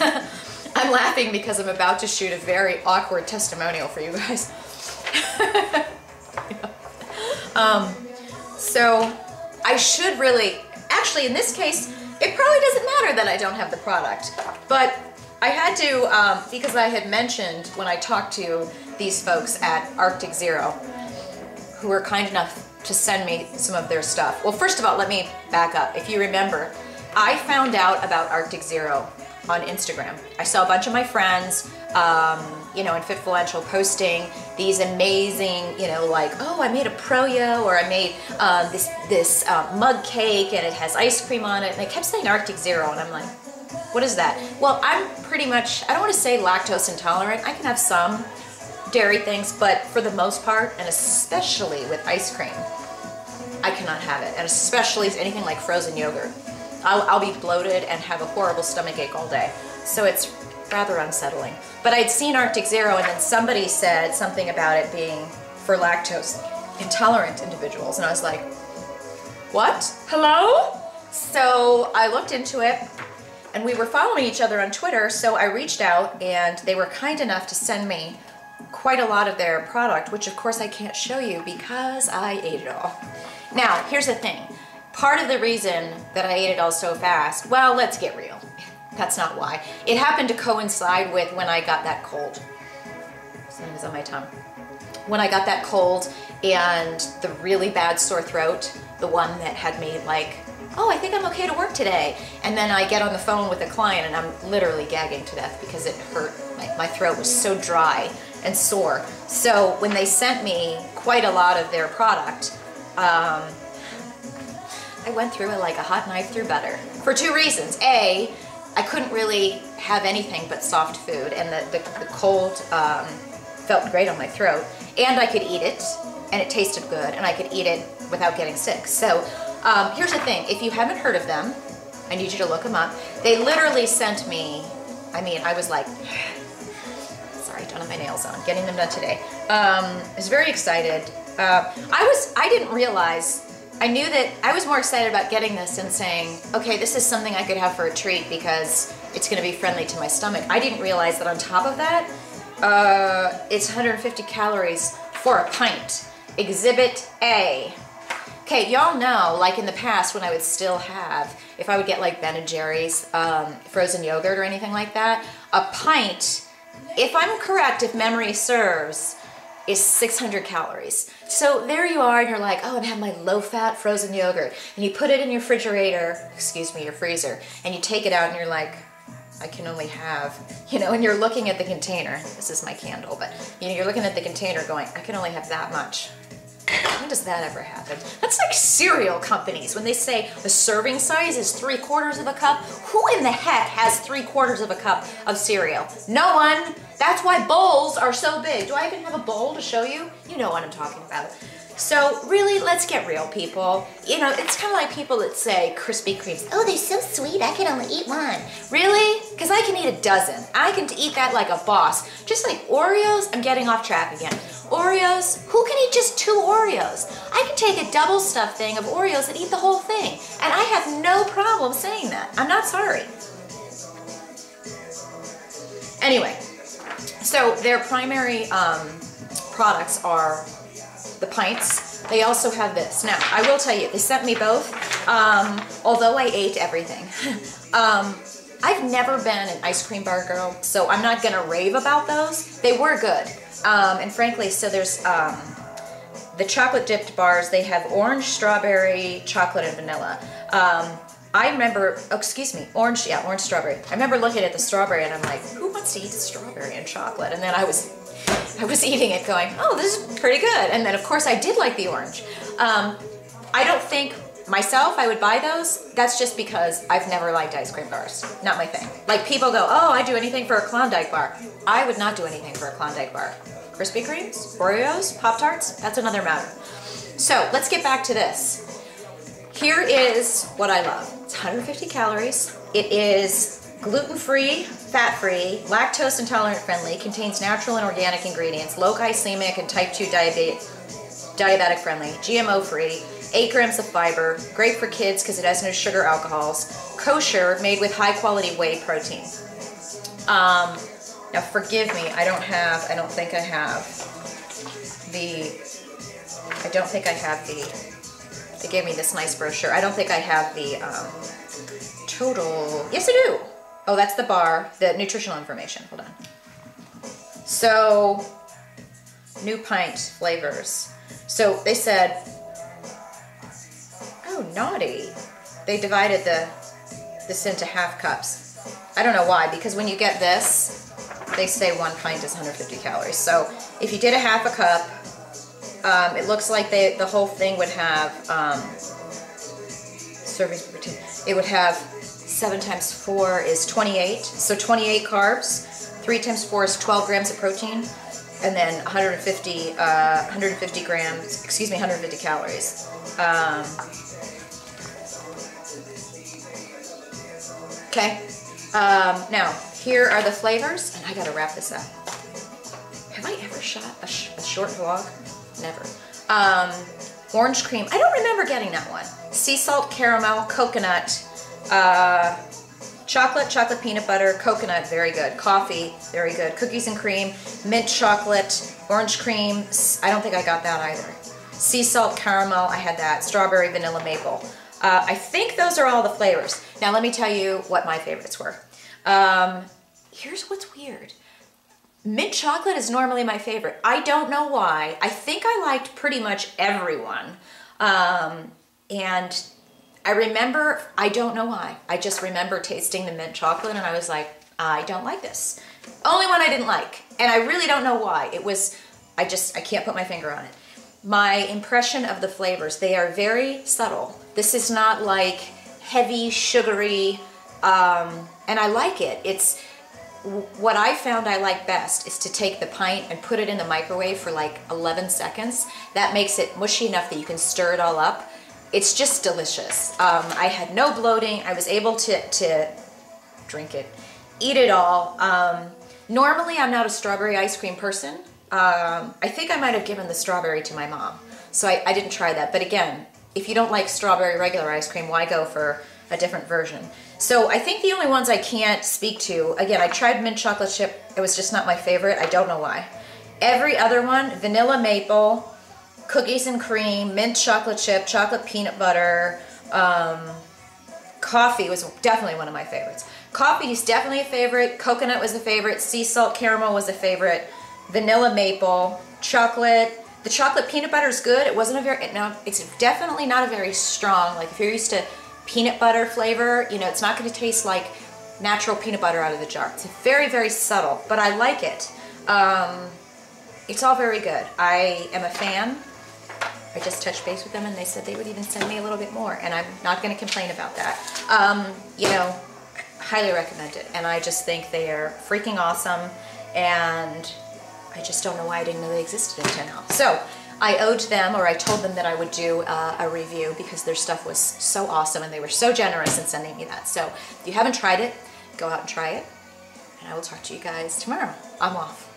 I'm laughing because I'm about to shoot a very awkward testimonial for you guys. um, so I should really, actually in this case, it probably doesn't matter that I don't have the product, but I had to, um, because I had mentioned when I talked to these folks at Arctic Zero, who were kind enough to send me some of their stuff. Well, first of all, let me back up. If you remember, I found out about Arctic Zero on Instagram. I saw a bunch of my friends, um, you know, in Fitfluential posting these amazing, you know, like, oh, I made a Proyo or I made uh, this this uh, mug cake and it has ice cream on it. And they kept saying Arctic Zero, and I'm like, what is that? Well, I'm pretty much, I don't want to say lactose intolerant. I can have some dairy things, but for the most part, and especially with ice cream, I cannot have it. And especially anything like frozen yogurt. I'll, I'll be bloated and have a horrible stomach ache all day. So it's rather unsettling. But I'd seen Arctic Zero and then somebody said something about it being for lactose intolerant individuals. And I was like, what? Hello? So I looked into it and we were following each other on Twitter. So I reached out and they were kind enough to send me quite a lot of their product, which of course I can't show you because I ate it all. Now, here's the thing. Part of the reason that I ate it all so fast, well, let's get real. That's not why. It happened to coincide with when I got that cold. Something's on my tongue. When I got that cold and the really bad sore throat, the one that had me like, oh, I think I'm okay to work today. And then I get on the phone with a client and I'm literally gagging to death because it hurt. My, my throat was so dry and sore. So when they sent me quite a lot of their product, um, I went through it like a hot knife through butter for two reasons. A, I couldn't really have anything but soft food, and the, the, the cold um, felt great on my throat. And I could eat it, and it tasted good, and I could eat it without getting sick. So um, here's the thing if you haven't heard of them, I need you to look them up. They literally sent me, I mean, I was like, sorry, don't have my nails on, getting them done today. Um, I was very excited. Uh, I was, I didn't realize I knew that I was more excited about getting this and saying, okay, this is something I could have for a treat because it's going to be friendly to my stomach. I didn't realize that on top of that, uh, it's 150 calories for a pint. Exhibit A. Okay, y'all know, like in the past when I would still have, if I would get like Ben & Jerry's um, frozen yogurt or anything like that, a pint, if I'm correct, if memory serves, is 600 calories. So there you are, and you're like, oh, I'm having my low-fat frozen yogurt. And you put it in your refrigerator, excuse me, your freezer, and you take it out and you're like, I can only have, you know, and you're looking at the container. This is my candle, but you know, you're looking at the container going, I can only have that much. Does that ever happen? That's like cereal companies when they say the serving size is three quarters of a cup. Who in the heck has three quarters of a cup of cereal? No one. That's why bowls are so big. Do I even have a bowl to show you? You know what I'm talking about. So really, let's get real, people. You know, it's kind of like people that say Krispy Kremes. Oh, they're so sweet, I can only eat one. Really? Because I can eat a dozen. I can eat that like a boss. Just like Oreos, I'm getting off track again. Oreos, who can eat just two Oreos? I can take a double stuffed thing of Oreos and eat the whole thing. And I have no problem saying that. I'm not sorry. Anyway, so their primary um, products are the pints. They also have this. Now, I will tell you, they sent me both, um, although I ate everything. um, I've never been an ice cream bar girl, so I'm not gonna rave about those. They were good. Um, and frankly, so there's um, the chocolate dipped bars, they have orange, strawberry, chocolate, and vanilla. Um, I remember, oh, excuse me, orange, yeah, orange strawberry. I remember looking at the strawberry and I'm like, eat strawberry and chocolate? And then I was, I was eating it going, oh, this is pretty good. And then of course I did like the orange. Um, I don't think myself I would buy those. That's just because I've never liked ice cream bars. Not my thing. Like people go, oh, I do anything for a Klondike bar. I would not do anything for a Klondike bar. Krispy Kremes, Oreos, Pop-Tarts, that's another matter. So let's get back to this. Here is what I love. It's 150 calories. It is gluten-free, fat-free, lactose intolerant friendly, contains natural and organic ingredients, low glycemic and type 2 diabetic, diabetic friendly, GMO free, 8 grams of fiber, great for kids because it has no sugar alcohols, kosher, made with high quality whey protein. Um, now forgive me, I don't have, I don't think I have the, I don't think I have the, they gave me this nice brochure. I don't think I have the um, total, yes I do. Oh, that's the bar, the nutritional information, hold on. So, new pint flavors. So they said, oh, naughty. They divided the this into half cups. I don't know why, because when you get this, they say one pint is 150 calories. So if you did a half a cup, um, it looks like they, the whole thing would have um, servings. It would have seven times four is 28. So 28 carbs. Three times four is 12 grams of protein, and then 150 uh, 150 grams. Excuse me, 150 calories. Um, okay. Um, now here are the flavors, and I gotta wrap this up. Have I ever shot a, sh a short vlog? Never. Um, orange cream. I don't remember getting that one. Sea salt, caramel, coconut, uh, chocolate, chocolate peanut butter, coconut, very good. Coffee, very good. Cookies and cream, mint chocolate, orange cream. I don't think I got that either. Sea salt, caramel, I had that. Strawberry, vanilla, maple. Uh, I think those are all the flavors. Now let me tell you what my favorites were. Um, here's what's weird. Mint chocolate is normally my favorite. I don't know why. I think I liked pretty much everyone. Um, and I remember, I don't know why. I just remember tasting the mint chocolate and I was like, I don't like this. Only one I didn't like. And I really don't know why. It was, I just, I can't put my finger on it. My impression of the flavors, they are very subtle. This is not like heavy, sugary, um, and I like it. It's, what I found I like best is to take the pint and put it in the microwave for like 11 seconds. That makes it mushy enough that you can stir it all up. It's just delicious. Um, I had no bloating. I was able to, to drink it, eat it all. Um, normally I'm not a strawberry ice cream person. Um, I think I might have given the strawberry to my mom. So I, I didn't try that. But again, if you don't like strawberry regular ice cream, why go for a different version? So I think the only ones I can't speak to, again, I tried mint chocolate chip. It was just not my favorite. I don't know why. Every other one, vanilla maple, cookies and cream, mint chocolate chip, chocolate peanut butter, um, coffee was definitely one of my favorites. Coffee is definitely a favorite. Coconut was a favorite. Sea salt caramel was a favorite. Vanilla maple, chocolate. The chocolate peanut butter is good. It wasn't a very, no, it's definitely not a very strong, like if you're used to peanut butter flavor, you know, it's not gonna taste like natural peanut butter out of the jar. It's very, very subtle, but I like it. Um, it's all very good. I am a fan. I just touched base with them and they said they would even send me a little bit more and I'm not gonna complain about that. Um, you know, highly recommend it. And I just think they are freaking awesome and I just don't know why I didn't know they existed until now. So I owed them or I told them that I would do uh, a review because their stuff was so awesome and they were so generous in sending me that. So if you haven't tried it, go out and try it and I will talk to you guys tomorrow. I'm off.